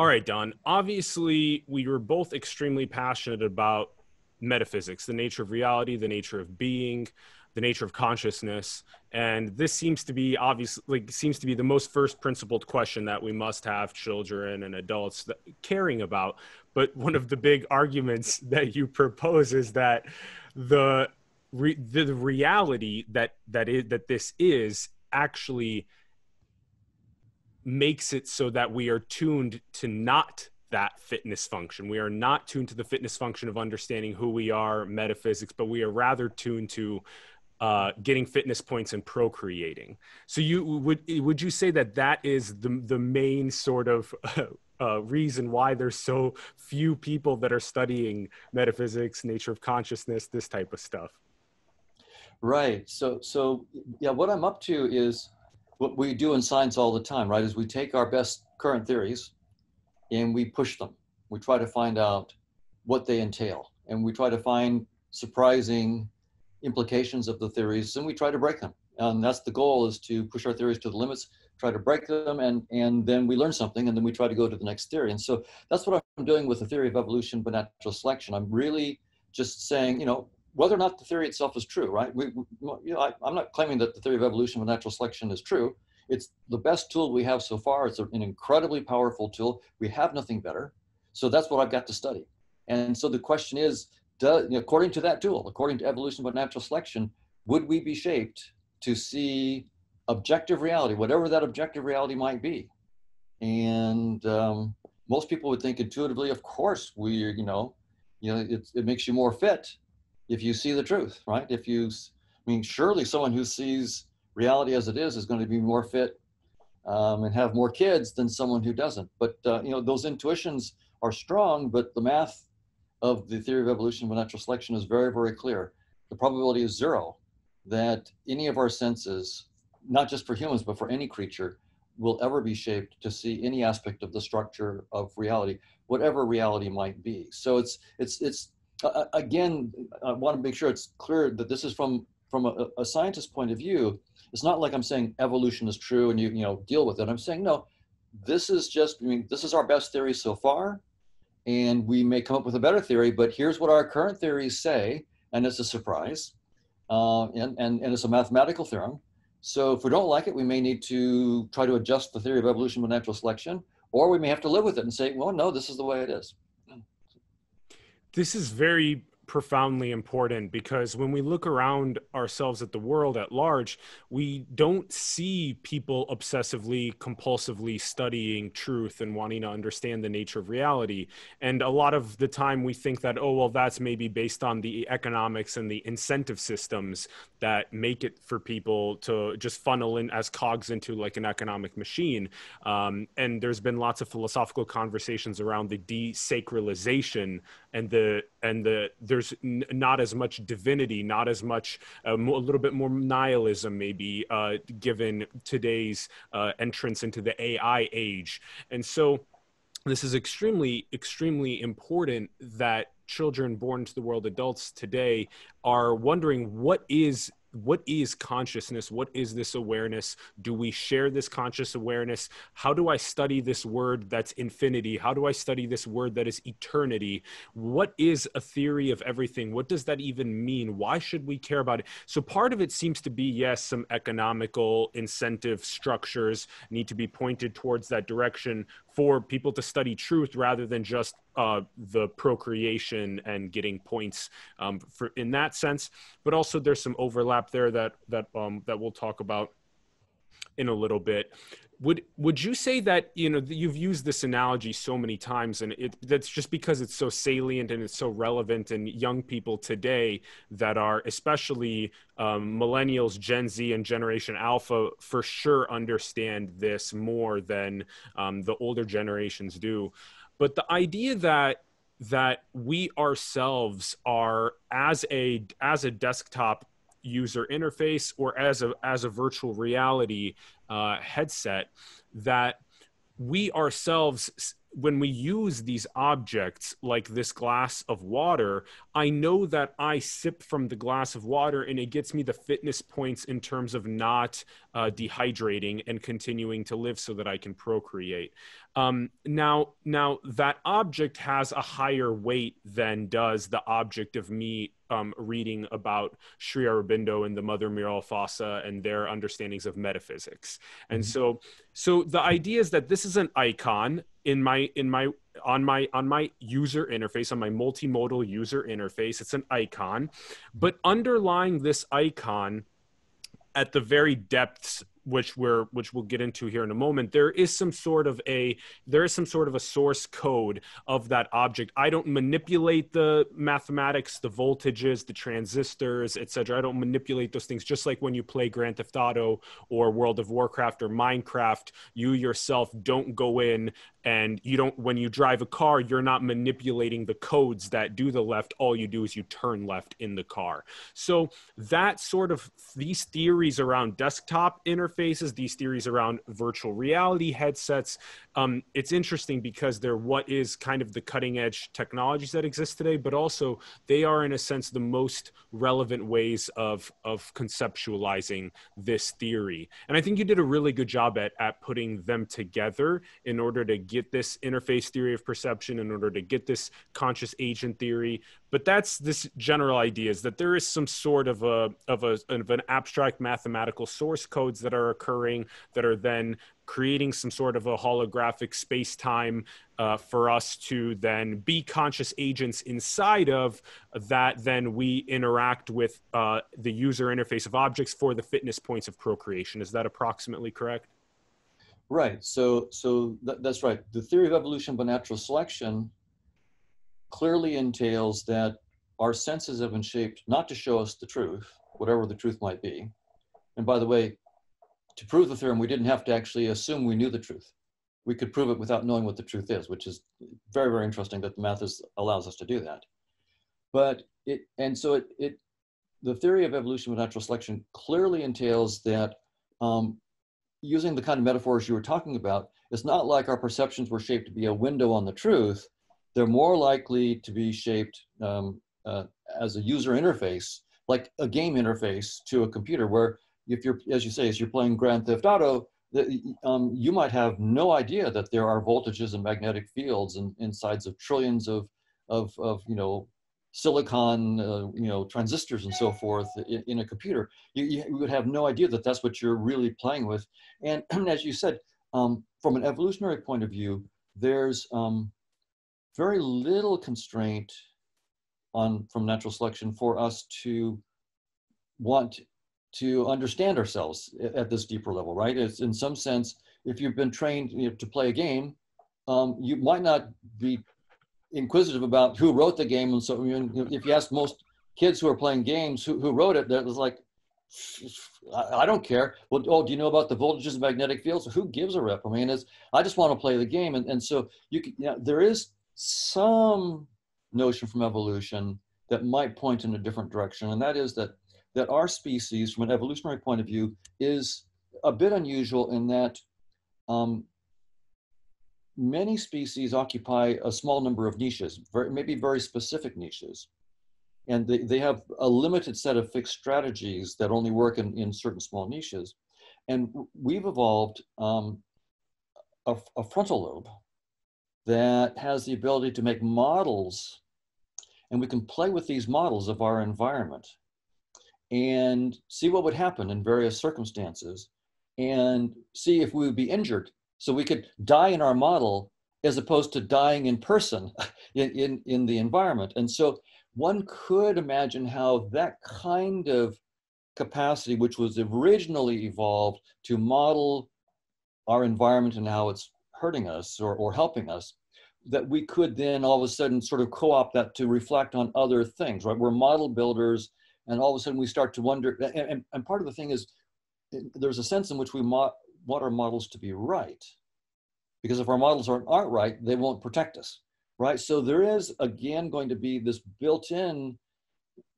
All right, Don. Obviously, we were both extremely passionate about metaphysics, the nature of reality, the nature of being, the nature of consciousness, and this seems to be obviously like, seems to be the most first principled question that we must have children and adults caring about. But one of the big arguments that you propose is that the re- the reality that that is that this is actually makes it so that we are tuned to not that fitness function. We are not tuned to the fitness function of understanding who we are, metaphysics, but we are rather tuned to uh, getting fitness points and procreating. So you would would you say that that is the the main sort of uh, reason why there's so few people that are studying metaphysics, nature of consciousness, this type of stuff? Right. So so yeah, what I'm up to is what we do in science all the time, right? Is we take our best current theories and we push them. We try to find out what they entail, and we try to find surprising implications of the theories, and we try to break them. And that's the goal: is to push our theories to the limits, try to break them, and and then we learn something, and then we try to go to the next theory. And so that's what I'm doing with the theory of evolution by natural selection. I'm really just saying, you know, whether or not the theory itself is true, right? We, we you know, I, am not claiming that the theory of evolution with natural selection is true. It's the best tool we have so far. It's an incredibly powerful tool. We have nothing better. So that's what I've got to study. And so the question is, know, according to that tool, according to evolution with natural selection, would we be shaped to see objective reality, whatever that objective reality might be? And um, most people would think intuitively, of course, we, you know, you know, it makes you more fit if you see the truth, right? If you, I mean, surely someone who sees reality as it is is going to be more fit um, and have more kids than someone who doesn't. But uh, you know, those intuitions are strong, but the math of the theory of evolution with natural selection is very, very clear. The probability is zero that any of our senses, not just for humans, but for any creature, will ever be shaped to see any aspect of the structure of reality, whatever reality might be. So it's it's it's uh, again, I want to make sure it's clear that this is from from a, a scientist's point of view. It's not like I'm saying evolution is true and you you know deal with it. I'm saying no, this is just I mean this is our best theory so far, and we may come up with a better theory. But here's what our current theories say, and it's a surprise, uh, and, and and it's a mathematical theorem. So if we don't like it, we may need to try to adjust the theory of evolution with natural selection, or we may have to live with it and say, well, no, this is the way it is. This is very profoundly important because when we look around ourselves at the world at large, we don't see people obsessively, compulsively studying truth and wanting to understand the nature of reality. And a lot of the time we think that, oh, well, that's maybe based on the economics and the incentive systems that make it for people to just funnel in as cogs into like an economic machine. Um, and there's been lots of philosophical conversations around the desacralization and the and the there's n- not as much divinity, not as much uh, a little bit more nihilism, maybe uh, given today's uh, entrance into the AI age, and so this is extremely extremely important that children born to the world adults today are wondering what is what is consciousness? What is this awareness? Do we share this conscious awareness? How do i study this word that's infinity? How do i study this word that is eternity? What is a theory of everything? What does that even mean? Why should we care about it? So part of it seems to be yes some economical incentive structures need to be pointed towards that direction for people to study truth rather than just uh, the procreation and getting points um, for in that sense. But also there's some overlap there that that um, that we'll talk about in a little bit. Would would you say that you know you've used this analogy so many times, and it that's just because it's so salient and it's so relevant, and young people today that are especially um, millennials, Gen Z, and Generation Alpha for sure understand this more than um, the older generations do. But the idea that that we ourselves are as a as a desktop user interface or as a as a virtual reality uh, headset that we ourselves when we use these objects like this glass of water, I know that I sip from the glass of water and it gets me the fitness points in terms of not uh, dehydrating and continuing to live so that I can procreate. Um, now, now that object has a higher weight than does the object of me um, reading about Sri Aurobindo and the Mother Mirra Alfassa and their understandings of metaphysics. And mm-hmm. so, so the idea is that this is an icon in my in my on my on my user interface on my multimodal user interface. It's an icon, but underlying this icon at the very depths which we're which we'll get into here in a moment there is some sort of a there is some sort of a source code of that object. I don't manipulate the mathematics the voltages the transistors etc i don't manipulate those things. Just like when you play grand theft auto or world of warcraft or minecraft you yourself don't go in and you don't when you drive a car you're not manipulating the codes that do the left. All you do is you turn left in the car. So that sort of these theories around desktop interfaces these theories around virtual reality headsets um, it's interesting because they're what is kind of the cutting edge technologies that exist today but also they are in a sense the most relevant ways of of conceptualizing this theory and i think you did a really good job at at putting them together in order to get this interface theory of perception, in order to get this conscious agent theory. But that's this general idea is that there is some sort of a of a of an abstract mathematical source codes that are occurring that are then creating some sort of a holographic space time uh, for us to then be conscious agents inside of that then we interact with uh, the user interface of objects for the fitness points of procreation is that approximately correct Right. So, so th that's right. The theory of evolution by natural selection clearly entails that our senses have been shaped not to show us the truth, whatever the truth might be. And by the way, to prove the theorem, we didn't have to actually assume we knew the truth. We could prove it without knowing what the truth is, which is very, very interesting that the math is, allows us to do that. But it, and so it, it, the theory of evolution with natural selection clearly entails that um, using the kind of metaphors you were talking about, it's not like our perceptions were shaped to be a window on the truth. They're more likely to be shaped um, uh, as a user interface, like a game interface to a computer, where if you're, as you say, as you're playing Grand Theft Auto, the, um, you might have no idea that there are voltages and magnetic fields and insides of trillions of, of, of you know, silicon, uh, you know, transistors and so forth in, in a computer, you, you, would have no idea that that's what you're really playing with. And, as you said, um, from an evolutionary point of view, there's um, very little constraint on from natural selection for us to want to understand ourselves at this deeper level, right? It's in some sense, if you've been trained you know, to play a game, um, you might not be inquisitive about who wrote the game. And so if you ask most kids who are playing games who, who wrote it, that was like, I don't care. Well, oh, do you know about the voltages and magnetic fields? Who gives a rip? I mean, it's, I just want to play the game. And, and so you, can, you know, there is some notion from evolution that might point in a different direction. And that is that, that our species, from an evolutionary point of view, is a bit unusual in that um, many species occupy a small number of niches, very, maybe very specific niches. And they, they have a limited set of fixed strategies that only work in, in certain small niches. And we've evolved um, a, a frontal lobe that has the ability to make models and we can play with these models of our environment and see what would happen in various circumstances and see if we would be injured so we could die in our model as opposed to dying in person in, in, in the environment. And so one could imagine how that kind of capacity, which was originally evolved to model our environment and how it's hurting us or, or helping us, that we could then all of a sudden sort of co-opt that to reflect on other things, right? We're model builders, and all of a sudden we start to wonder, and, and, and part of the thing is, eh, there's a sense in which we mo want our models to be right. Because if our models aren't, aren't right, they won't protect us, right? So there is, again, going to be this built-in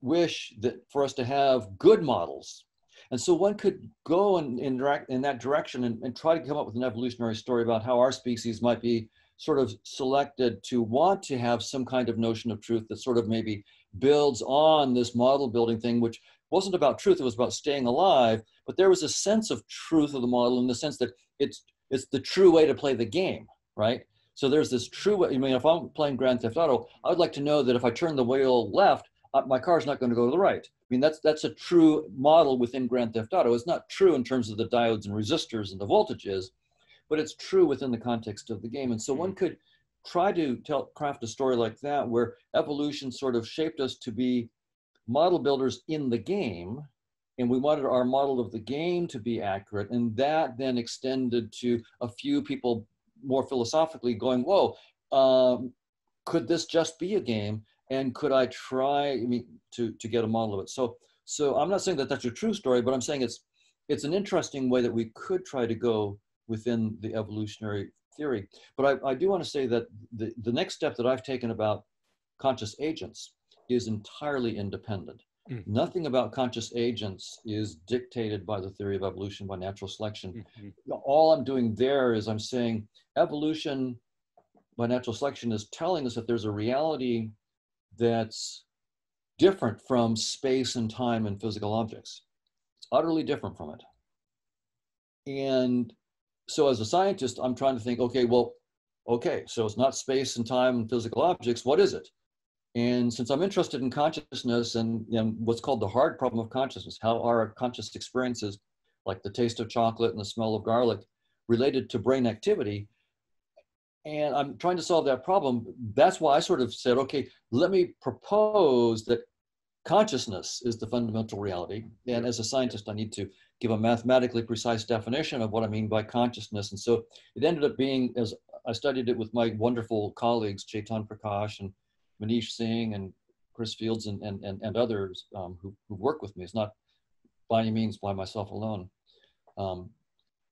wish that for us to have good models. And so one could go direct, in that direction and, and try to come up with an evolutionary story about how our species might be sort of selected to want to have some kind of notion of truth that sort of maybe builds on this model building thing, which wasn't about truth, it was about staying alive. But there was a sense of truth of the model in the sense that it's it's the true way to play the game, right? So there's this true way. I mean, if I'm playing Grand Theft Auto, I would like to know that if I turn the wheel left, uh, my car's not going to go to the right. I mean, that's that's a true model within Grand Theft Auto. It's not true in terms of the diodes and resistors and the voltages, but it's true within the context of the game. And so one could try to tell craft a story like that where evolution sort of shaped us to be model builders in the game and we wanted our model of the game to be accurate. And that then extended to a few people more philosophically going whoa um, could this just be a game? And could i try i mean to to get a model of it? So so i'm not saying that that's a true story but i'm saying it's it's an interesting way that we could try to go within the evolutionary theory but i, I do want to say that the, the next step that i've taken about conscious agents is entirely independent Mm. Nothing about conscious agents is dictated by the theory of evolution by natural selection. Mm-hmm. All I'm doing there is I'm saying evolution by natural selection is telling us that there's a reality that's different from space and time and physical objects. It's utterly different from it. And so as a scientist, I'm trying to think, okay, well, okay, so it's not space and time and physical objects. What is it? And since I'm interested in consciousness and, and what's called the hard problem of consciousness, how are conscious experiences like the taste of chocolate and the smell of garlic related to brain activity? And I'm trying to solve that problem. That's why I sort of said, okay, let me propose that consciousness is the fundamental reality. And as a scientist, I need to give a mathematically precise definition of what I mean by consciousness. And so it ended up being, as I studied it with my wonderful colleagues, Chetan Prakash and Manish Singh and Chris Fields and, and, and, and others um, who, who work with me. It's not by any means by myself alone. Um,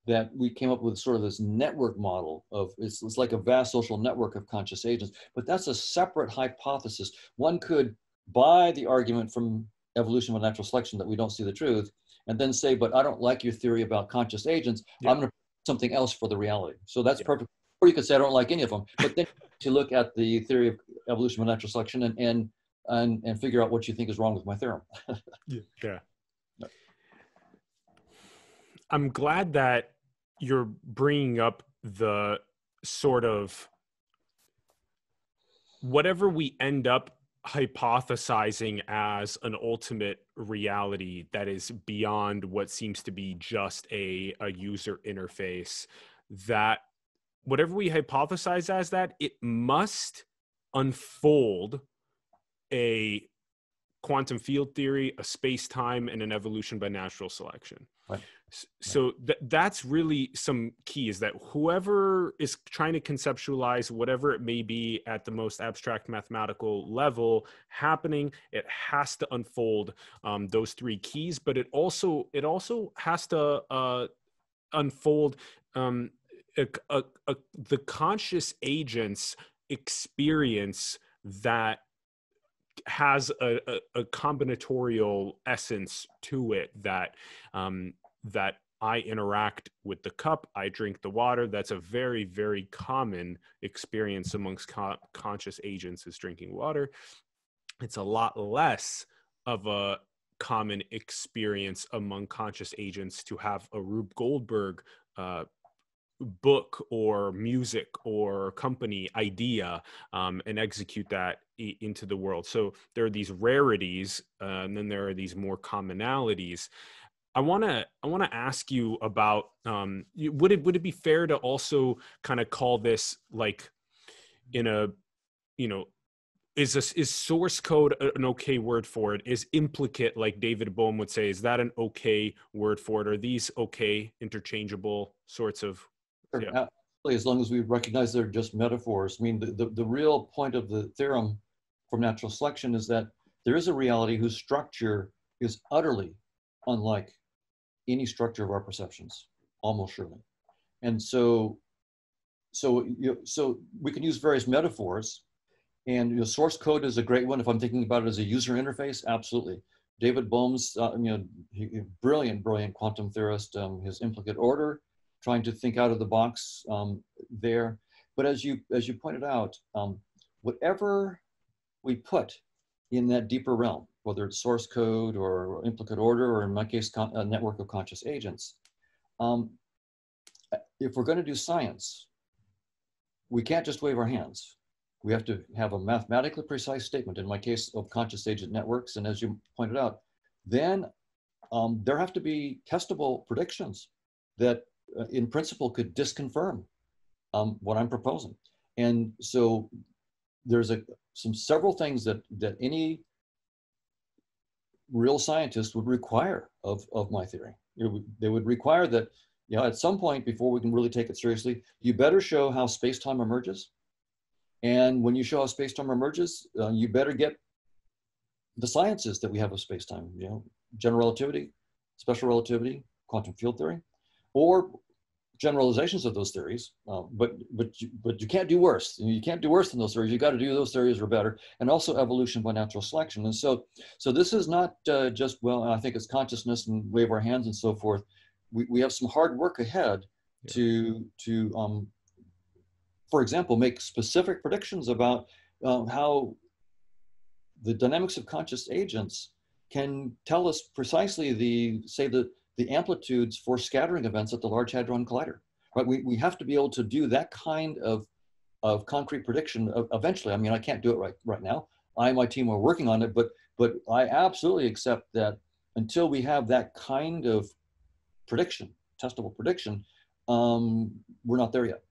that we came up with sort of this network model of it's, it's like a vast social network of conscious agents, but that's a separate hypothesis. One could buy the argument from evolution by natural selection that we don't see the truth, and then say, but I don't like your theory about conscious agents. Yeah. I'm going to something else for the reality. So that's yeah. perfect. Or you could say I don't like any of them, but then to look at the theory of evolution by natural selection and and and, and figure out what you think is wrong with my theorem. yeah. yeah. I'm glad that you're bringing up the sort of whatever we end up hypothesizing as an ultimate reality that is beyond what seems to be just a, a user interface that whatever we hypothesize as that it must unfold a quantum field theory, a space time, and an evolution by natural selection. Right. So th- that's really some key is that whoever is trying to conceptualize whatever it may be at the most abstract mathematical level happening, it has to unfold um, those three keys, but it also it also has to uh, unfold um, a, a, a, the conscious agents experience that has a, a, a, combinatorial essence to it that um, that I interact with the cup, I drink the water. That's a very very common experience amongst co- conscious agents is drinking water. It's a lot less of a common experience among conscious agents to have a Rube Goldberg uh, book or music or company idea um, and execute that into the world. So there are these rarities, uh, and then there are these more commonalities. I want to I want to ask you about um, would it would it be fair to also kind of call this like in a you know is this is source code an okay word for it is implicate like david bohm would say is that an okay word for it are these okay interchangeable sorts of yeah. as long as we recognize they're just metaphors. I mean, the, the, the real point of the theorem from natural selection is that there is a reality whose structure is utterly unlike any structure of our perceptions, almost surely. And so, so, you so we can use various metaphors and you know, source code is a great one. If I'm thinking about it as a user interface, absolutely. David Bohm's, uh, you know, he, brilliant, brilliant quantum theorist, um, his implicate order, trying to think out of the box um, there. But as you as you pointed out, um, whatever we put in that deeper realm, whether it's source code or implicate order, or in my case, a network of conscious agents. Um, if we're going to do science, we can't just wave our hands. We have to have a mathematically precise statement, in my case of conscious agent networks. And as you pointed out, then um, there have to be testable predictions that in principle could disconfirm um, what I'm proposing. And so there's a, some several things that, that any real scientist would require of, of my theory. They would require that, you know, at some point before we can really take it seriously, you better show how space-time emerges. And when you show how space-time emerges, uh, you better get the sciences that we have of space-time, you know, general relativity, special relativity, quantum field theory, or generalizations of those theories, uh, but but you, but you can't do worse. You can't do worse than those theories. You got to do those theories or better, and also evolution by natural selection. And so so this is not uh, just well. I think it's consciousness and wave our hands and so forth. We we have some hard work ahead yeah. to to um, for example, make specific predictions about um, how the dynamics of conscious agents can tell us precisely the say the the amplitudes for scattering events at the Large Hadron Collider. Right? We, we have to be able to do that kind of, of concrete prediction eventually. I mean, I can't do it right, right now. I and my team are working on it, but, but I absolutely accept that until we have that kind of prediction, testable prediction, um, we're not there yet.